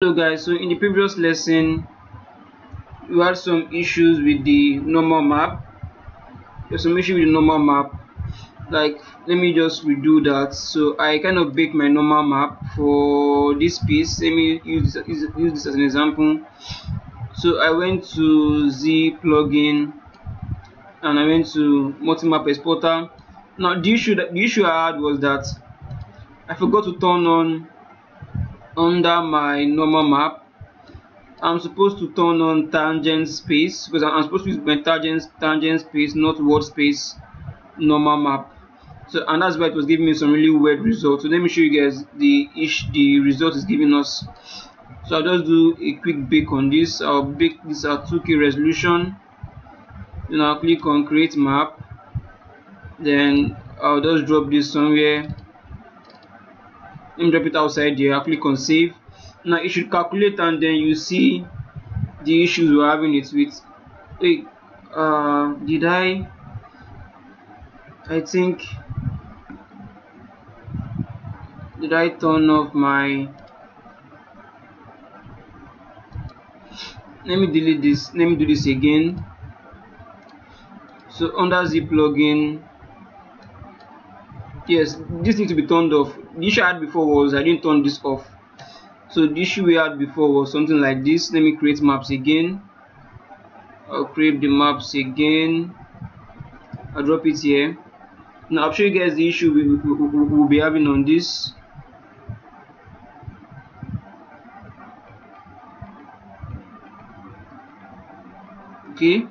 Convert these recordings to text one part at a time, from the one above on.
hello guys. So in the previous lesson we had some issues with the normal map. There's some issue with the normal map. Like let me just redo that. So i kind of baked my normal map for this piece. Let me use, use, use this as an example. So i went to z plugin and i went to multi-map exporter. Now the issue that the issue i had was that i forgot to turn on under my normal map I'm supposed to turn on tangent space because I'm supposed to use my tangent tangent space not world space normal map. So and that's why it was giving me some really weird results. So let me show you guys the ish the result is giving us. So I'll just do a quick bake on this. I'll bake this at 2k resolution. Then I'll click on create map. Then I'll just drop this somewhere drop it outside here I'll click on save now it should calculate and then you see the issues we're having it with. Wait uh did I I think did I turn off my let me delete this let me do this again. So under z plugin yes this needs to be turned off. The issue I had before was I didn't turn this off. So the issue we had before was something like this. Let me create maps again. I'll create the maps again. I'll drop it here. Now I'll show you guys the issue we will be having on this. Okay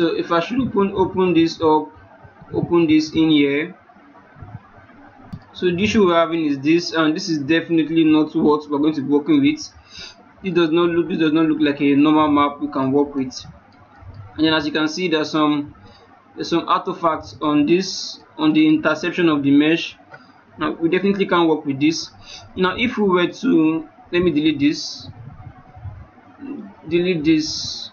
so if I should open open this up open this in here. So the issue we're having is this and this is definitely not what we're going to be working with. It does not look this does not look like a normal map we can work with. And then as you can see there's some there's some artifacts on this on the intersection of the mesh. Now we definitely can work with this. Now if we were to let me delete this. Delete this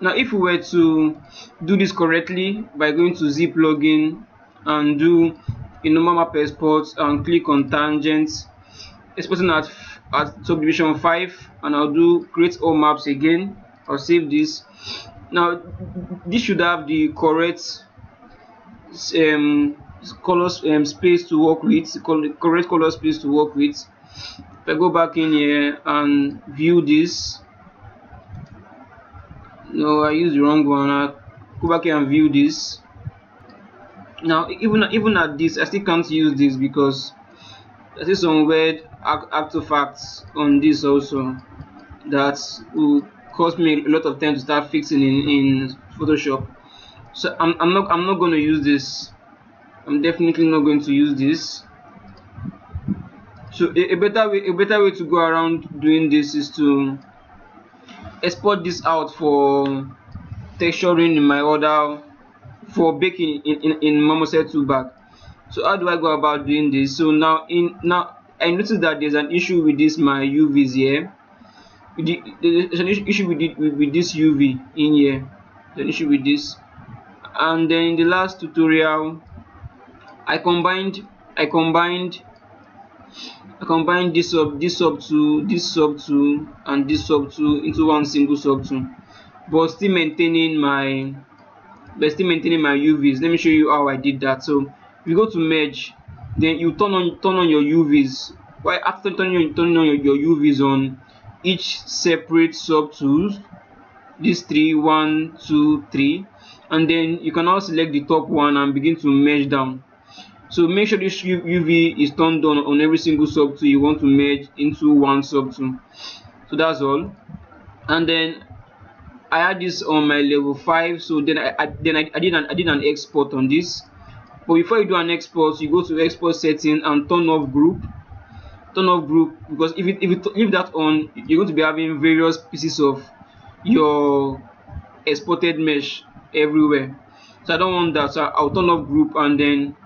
now if we were to do this correctly by going to z plugin and do a normal map export and click on tangents exporting at at subdivision 5 and I'll do create all maps again I'll save this. Now this should have the correct um, colors um, space to work with correct color space to work with. If I go back in here and view this no I used the wrong one. I go back here and view this. Now even even at this I still can't use this because see some weird artifacts on this also that will cost me a lot of time to start fixing in, in Photoshop. So I'm, I'm not I'm not going to use this. I'm definitely not going to use this. So a, a better way a better way to go around doing this is to export this out for texturing in my order for baking in in, in Marmoset toolbag so how do I go about doing this? So now in now I noticed that there's an issue with this my UVs here. There's an issue with, it, with, with this UV in here. There's an issue with this. And then in the last tutorial I combined I combined I combined this sub this sub tool, this sub tool, and this sub tool into one single sub tool but still maintaining my but still maintaining my UVs let me show you how I did that. So if you go to merge then you turn on turn on your UVs why after turning on, turning on your, your UVs on each separate sub tools these three one two three and then you can now select the top one and begin to merge down so make sure this UV is turned on on every single sub tool you want to merge into one sub tool so that's all. And then I had this on my level 5 so then I, I then I, I, did an I did an export on this. But before you do an export you go to export setting and turn off group. Turn off group because if, it, if you leave that on you're going to be having various pieces of your exported mesh everywhere. So I don't want that. So I'll turn off group and then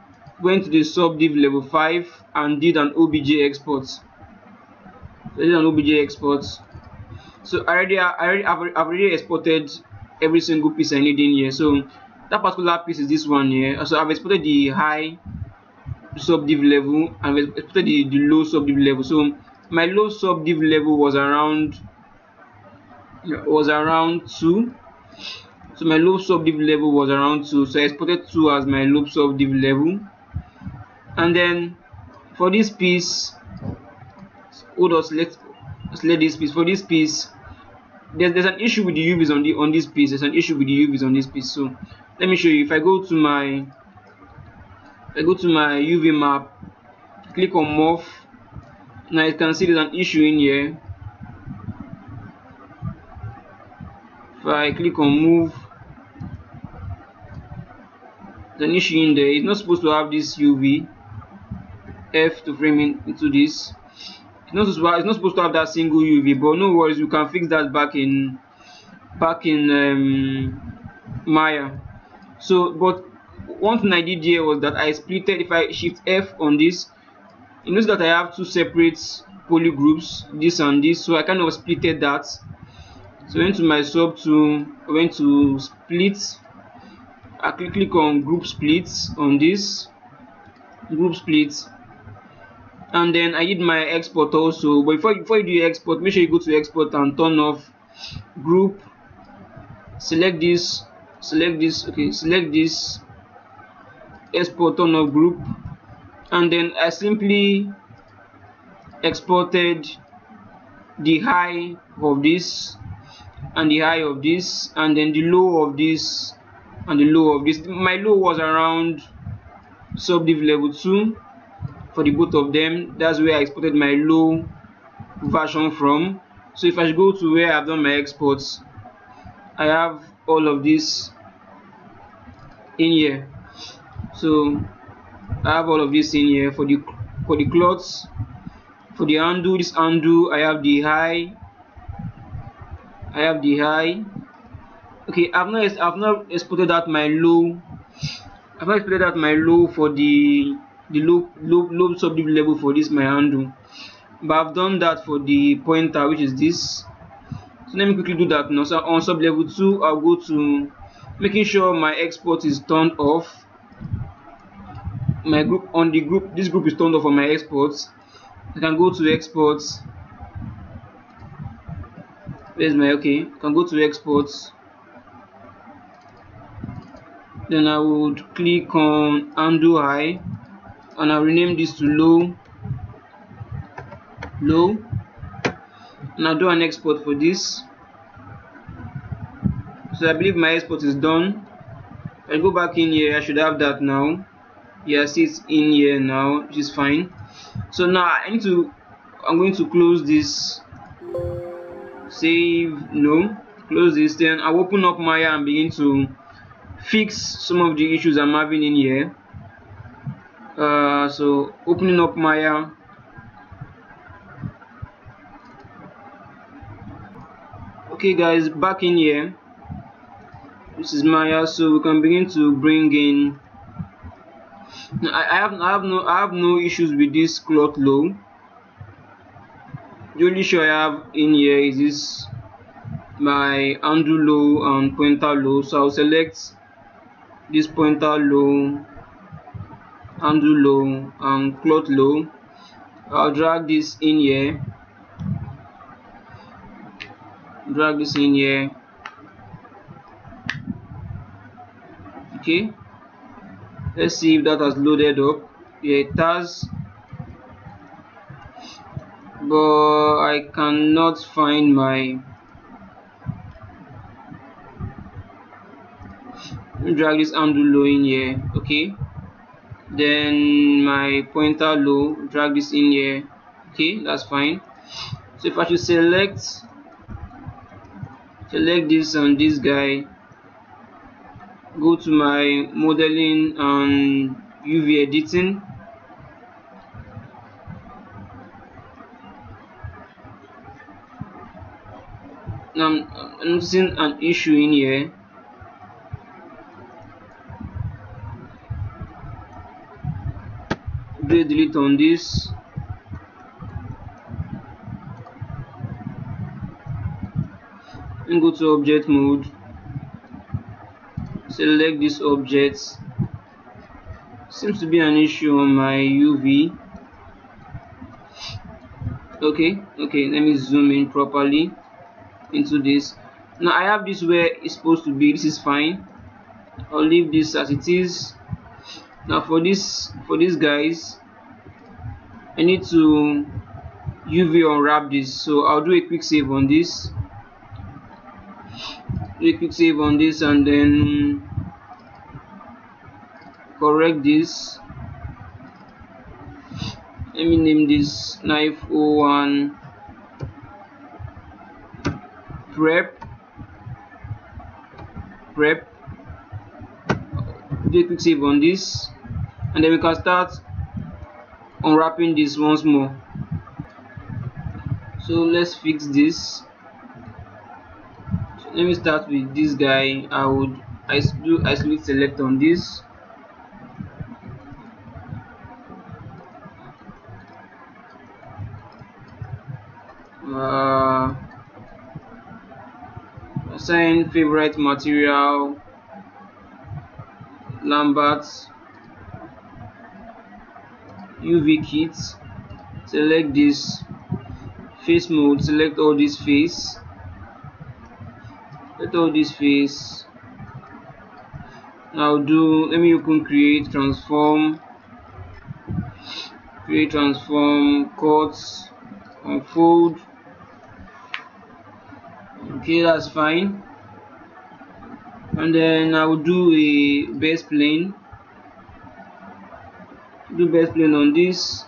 went to the subdiv level 5 and did an obj export. So I did an obj export. So I already I already I've already exported every single piece I need in here. So that particular piece is this one here. So i've exported the high subdiv level and i've exported the, the low subdiv level. So my low subdiv level was around was around 2 so my low subdiv level was around 2 so i exported 2 as my low subdiv level and then for this piece hold on select select this piece? For this piece there's, there's an issue with the UVs on the on this piece. There's an issue with the UVs on this piece. So let me show you. If I go to my I go to my UV map click on morph now you can see there's an issue in here. If I click on move there's an issue in there. It's not supposed to have this UV F to frame in, into this. It's not, it's not supposed to have that single UV but no worries you can fix that back in back in um, Maya. So but one thing I did here was that I splitted if I shift F on this you notice that I have two separate poly groups this and this so I kind of splitted that. So I went to my sub tool went to split. I click, click on group splits on this group splits and then I did my export also. But before, before you do export make sure you go to export and turn off group. Select this select this okay select this export turn off group. And then I simply exported the high of this and the high of this and then the low of this and the low of this. My low was around subdiv level 2 for the both of them. That's where I exported my low version from. So if I go to where I've done my exports I have all of this in here. So I have all of this in here for the for the cloths for the undo this undo I have the high I have the high. Okay I've not I've not exported out my low I've not exported out my low for the the low low low subdiv level for this my handle. But I've done that for the pointer which is this. So let me quickly do that now. So on sub level 2 I'll go to making sure my export is turned off. My group on the group this group is turned off on my exports. I can go to exports. Where's my okay I can go to exports. Then I would click on undo high and I'll rename this to low low. And I'll do an export for this. So I believe my export is done. I go back in here I should have that now. Yes it's in here now which is fine. So now I need to I'm going to close this. Save no. Close this then I'll open up Maya and begin to fix some of the issues I'm having in here uh, so opening up Maya okay guys back in here. This is Maya. So we can begin to bring in I, I have I have no I have no issues with this cloth low the only issue I have in here is this my undo low and pointer low. So I'll select this pointer low undo low and cloth low I'll drag this in here. Drag this in here. Okay. Let's see if that has loaded up. Yeah it has. But I cannot find my drag this undo low in here. Okay then my pointer low drag this in here. Okay that's fine. So if I should select select this and this guy go to my modeling and UV editing. Now I'm noticing an issue in here delete on this. And go to object mode. Select this object seems to be an issue on my UV okay okay let me zoom in properly into this. Now I have this where it's supposed to be. This is fine. I'll leave this as it is. Now for this for these guys I need to UV unwrap this so I'll do a quick save on this. Do a quick save on this and then correct this. Let me name this knife 01 prep prep. Do a quick save on this and then we can start unwrapping this once more. So let's fix this. So let me start with this guy. I would i do isolate select on this. Uh, assign favorite material Lambert UV kit select this face mode. Select all this face. Let all this face. Now do let me open create transform. Create transform cuts unfold. Okay that's fine. And then I will do a best plane do best plane on this.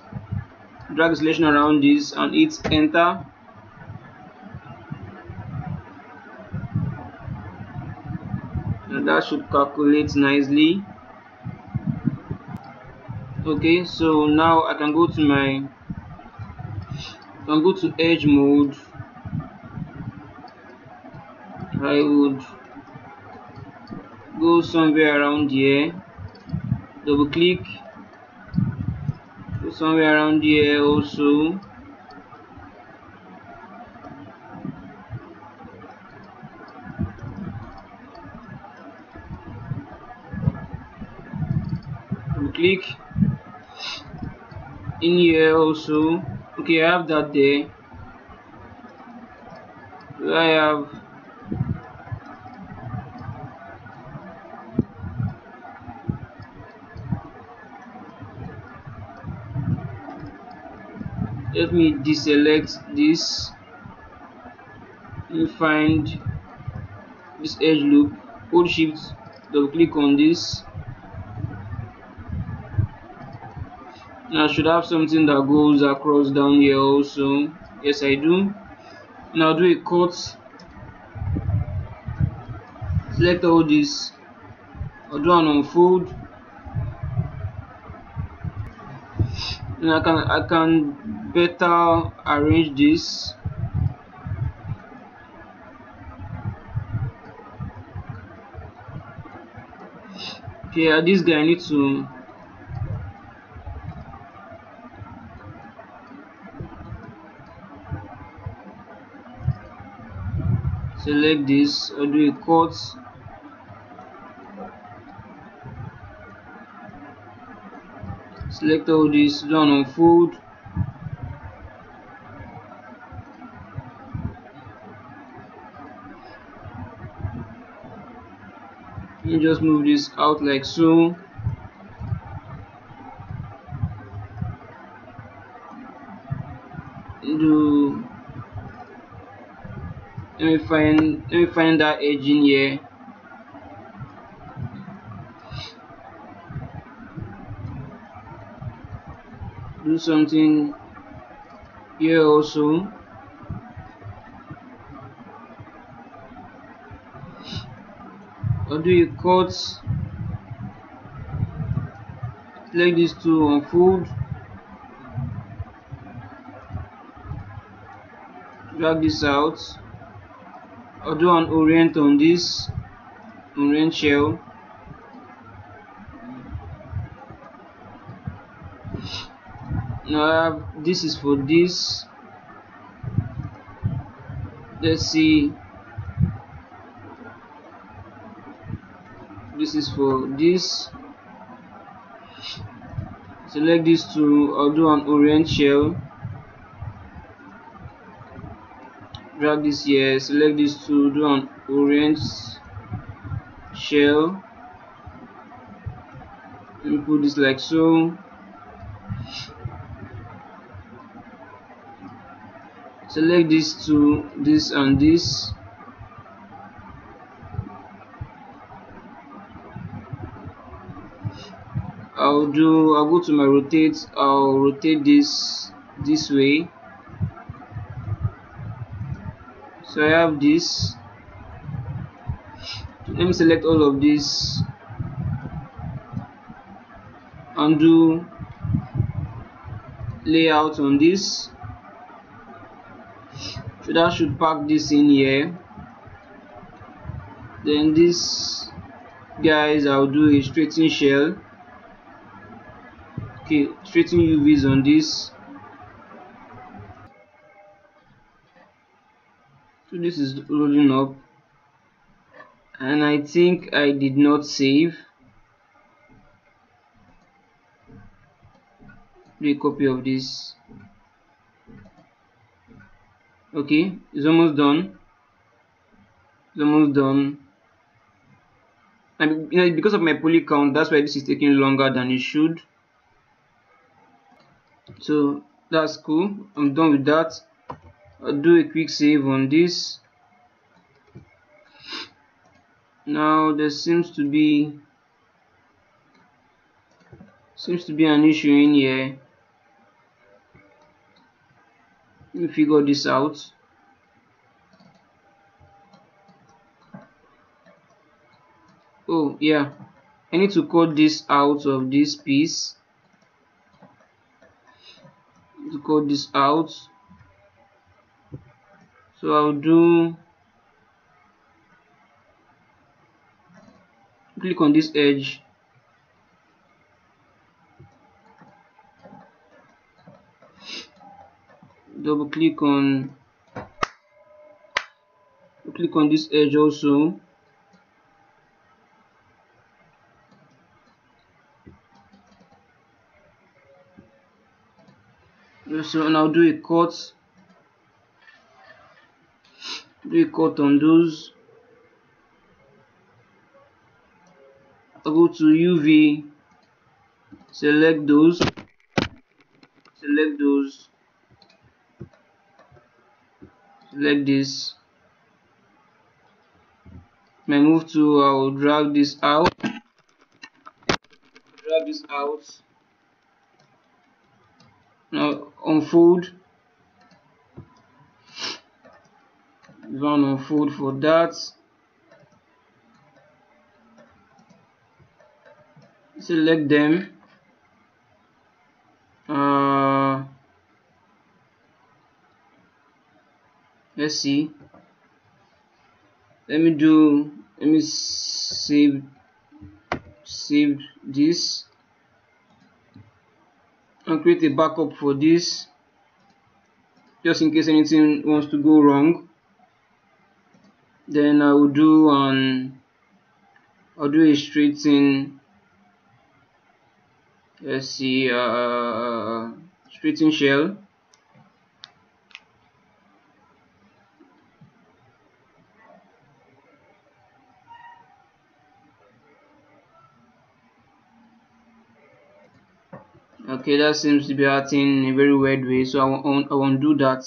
Drag selection around this and hit enter. And that should calculate nicely. Okay so now I can go to my I can go to edge mode. I would go somewhere around here. Double click somewhere around here also. Double click. In here also. Okay I have that there. I have let me deselect this let find this edge loop. Hold shift double click on this. Now I should have something that goes across down here also. Yes I do. Now do a cut. Select all this. I'll do an unfold. And I can I can better arrange this. Okay uh, this guy I need to select this. Or do a cut. Select all this done on fold you just move this out like so do let me find let me find that edge in here. Do something here also do you cut select these two unfold drag this out or do an orient on this orient shell. Now this is for this. Let's see this is for this. Select these two I'll do an orient shell. Drag this here. Select these two do an orient shell. Put this like so. Select these two this and this I'll do I'll go to my rotate I'll rotate this this way. So I have this. Let me select all of this. Undo layout on this. So that should pack this in here. Then this guys I'll do a straighten shell okay straighten UVs on this. So this is loading up. And I think I did not save. A copy of this. Okay it's almost done. It's almost done. And because of my poly count that's why this is taking longer than it should so that's cool. I'm done with that. I'll do a quick save on this. Now there seems to be seems to be an issue in here. Let me figure this out. Oh yeah. I need to cut this out of this piece to cut this out. So I'll do click on this edge. Double click on click on this edge also so now do a cut do a cut on those. I'll go to UV select those. Select those. Select this. I move to I'll drag this out. Drag this out now unfold run unfold for that. Select them. Uh, let's see. Let me do let me save save this and create a backup for this just in case anything wants to go wrong. Then I will do an I'll do a straighten let's see uh straighten shell okay that seems to be acting in a very weird way so I won't, I won't do that.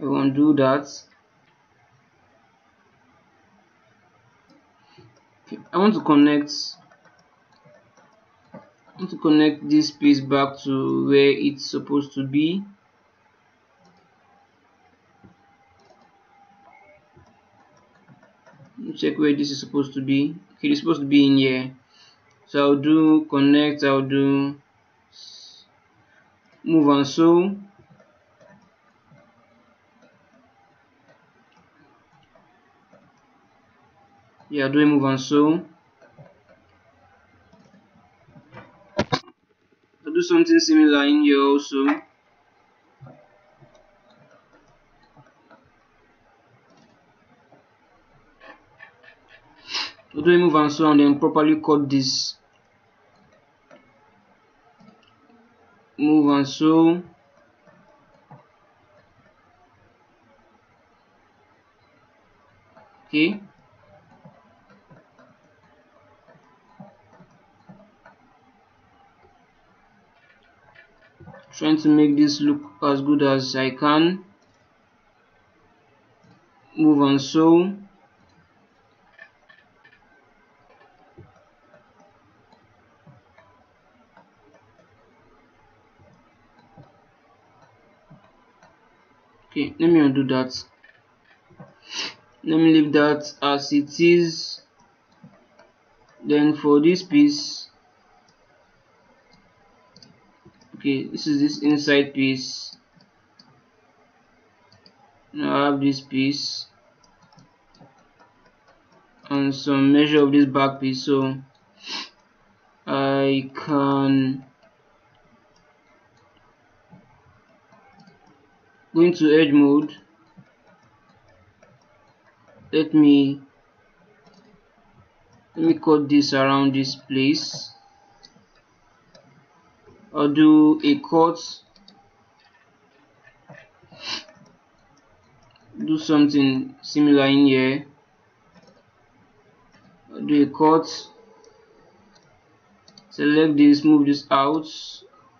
I won't do that. Okay, I want to connect I want to connect this piece back to where it's supposed to be. Check where this is supposed to be. Okay it's supposed to be in here so I'll do connect I'll do move and sew yeah do a move and sew I'll do something similar in here also I'll do move and sew and then properly cut this move and sew. Okay. Trying to make this look as good as I can. Move and sew okay let me undo that. Let me leave that as it is. Then for this piece okay this is this inside piece. Now I have this piece and some measure of this back piece so I can go into edge mode. Let me let me cut this around this place. I'll do a cut. Do something similar in here. I'll do a cut. Select this move this out.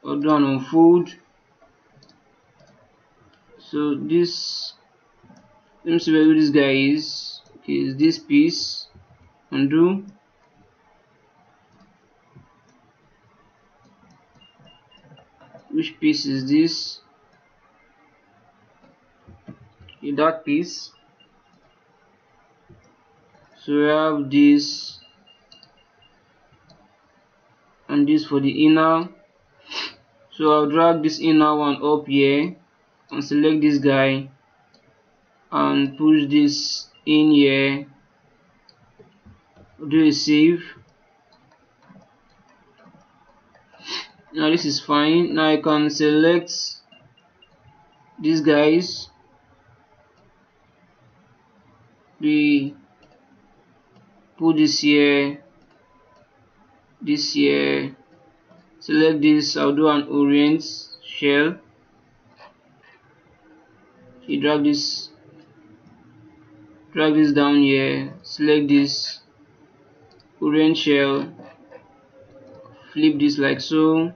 I'll do an unfold so this let me see where this guy is. Okay is this piece undo. Which piece is this? Okay, that piece. So we have this. And this for the inner. So I'll drag this inner one up here and select this guy and push this in here. Do a save. Now this is fine. Now I can select these guys. We put this here this here. Select this I'll do an orient shell you drag this drag this down here select this orient shell flip this like so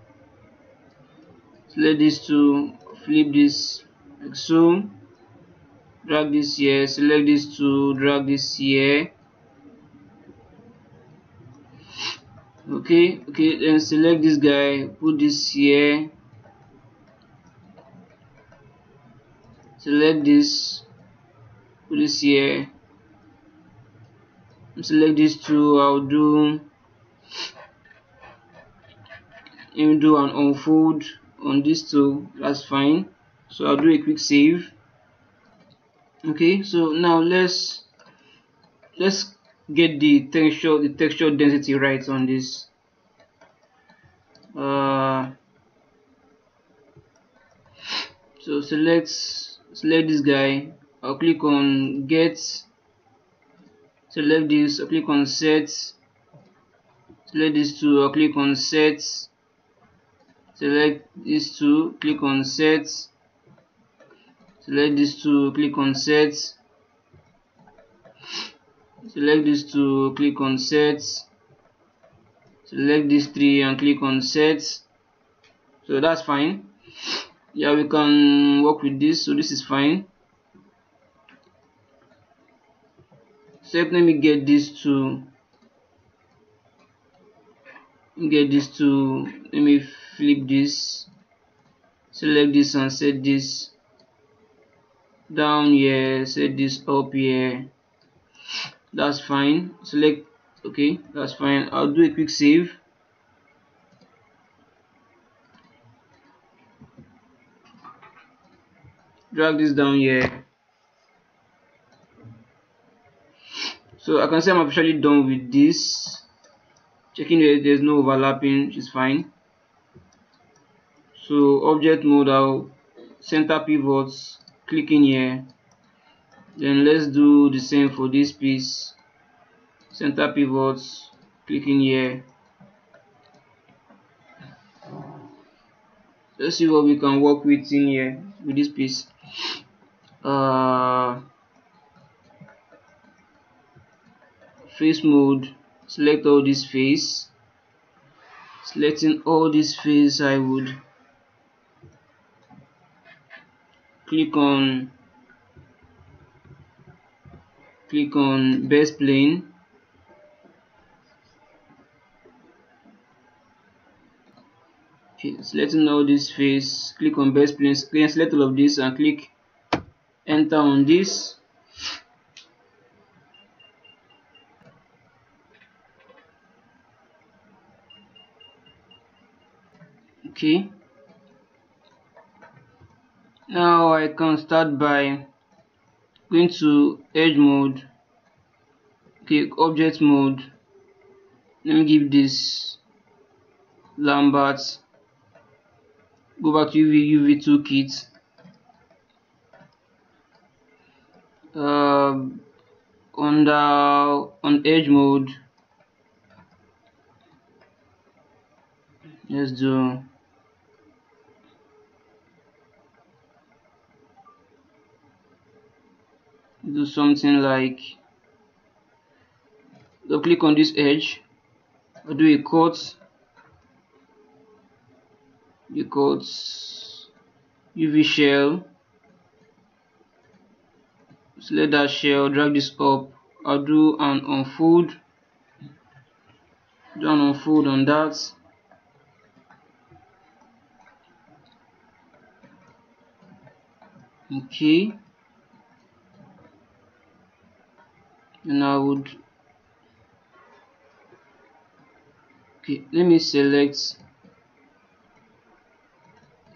select this to flip this like so drag this here select this to drag this here. Okay okay then select this guy put this here select this put this here select this two I'll do let do an unfold on this two that's fine. So I'll do a quick save. Okay so now let's let's get the texture the texture density right on this. Uh, so select select this guy. I'll click on get. Select this. I'll click on set. Select this two. I'll click on set. Select this two. Click on set. Select this two. Click on set. Select this two. Click on set. Select this three and click on set. So that's fine yeah we can work with this so this is fine. So let me get this to get this to let me flip this select this and set this down here set this up here. That's fine. Select okay that's fine. I'll do a quick save drag this down here. So I can say I'm officially done with this. Checking that there's no overlapping which is fine. So object mode I'll center pivots click in here. Then let's do the same for this piece. Center pivots clicking here. Let's see what we can work with in here with this piece uh, face mode. Select all this face. Selecting all this face I would click on click on best plane selecting all this face. Click on best plane select all of this and click enter on this. Okay. Now I can start by going to edge mode. Okay object mode. Let me give this Lambert go back to UV UV toolkit uh, on the on edge mode. Let's do. Do something like so click on this edge. Do a cut you cut UV shell. Select that shell drag this up. I'll do an unfold. Do an unfold on that. Okay. And I would okay let me select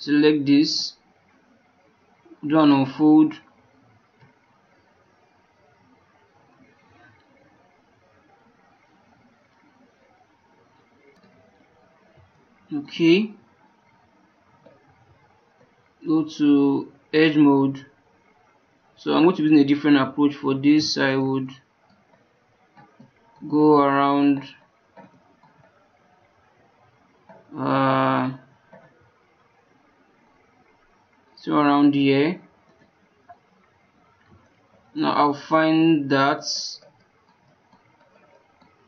select this do an unfold okay go to edge mode. So I'm going to be using a different approach for this. I would go around uh, so around here. Now I'll find that.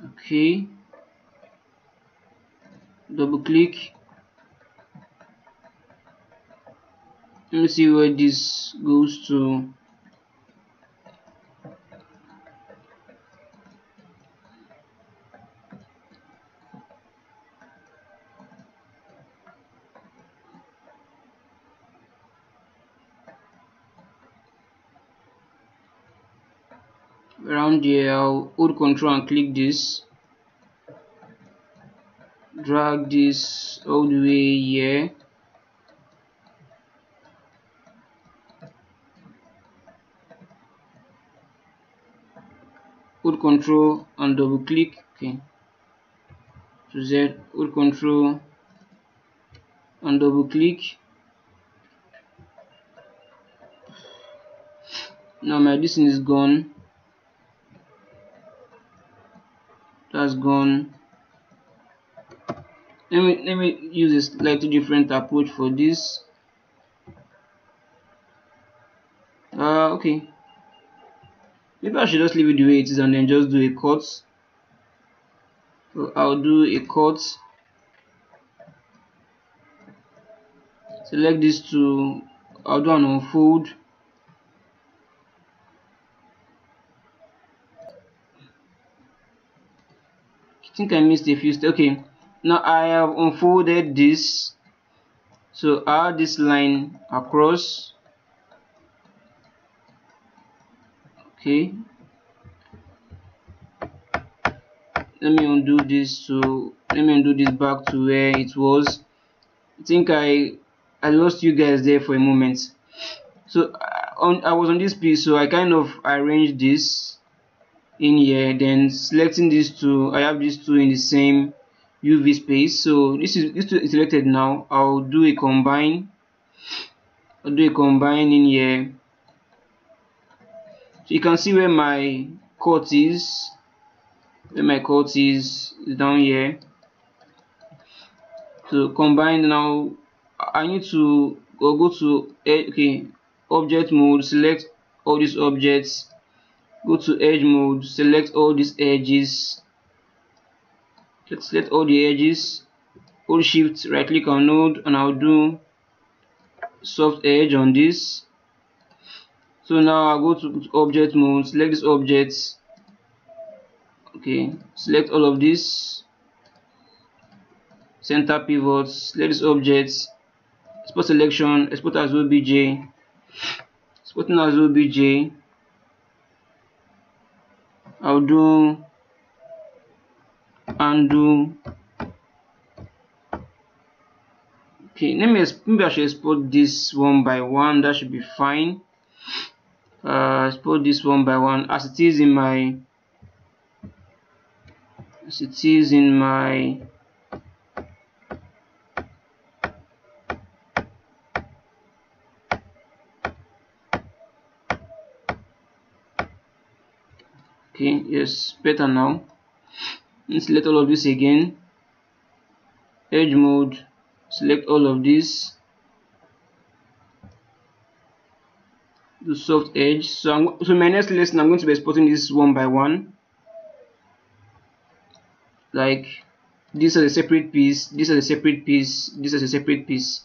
Okay. Double click. Let me see where this goes to I'll hold control and click this. Drag this all the way here. Hold control and double click okay. To Z hold control and double click. Now my distance is gone that's gone let me let me use a slightly different approach for this. Uh okay. Maybe I should just leave it the way it is and then just do a cut. So I'll do a cut. Select this to I'll do an unfold think I missed a few steps. Okay. Now I have unfolded this. So add this line across. Okay. Let me undo this so let me undo this back to where it was. I think I I lost you guys there for a moment. So on I was on this piece so I kind of arranged this in here then selecting these two I have these two in the same UV space. So this is this is selected now. I'll do a combine I'll do a combine in here. So you can see where my cut is where my cut is, down here. So combine now I need to go, go to eh, okay object mode select all these objects go to edge mode select all these edges. Let's select all the edges. Hold shift right click on node and I'll do soft edge on this. So now I'll go to object mode select this objects okay select all of this. Center pivots select this objects export selection export as obj exporting as obj I'll do undo okay let me maybe I should export this one by one. That should be fine. Uh, export this one by one. As it is in my as it is in my okay yes better now. Let's select all of this again. Edge mode. Select all of this. The soft edge. So I'm, so my next lesson I'm going to be exporting this one by one. Like this is a separate piece. This is a separate piece. This is a separate piece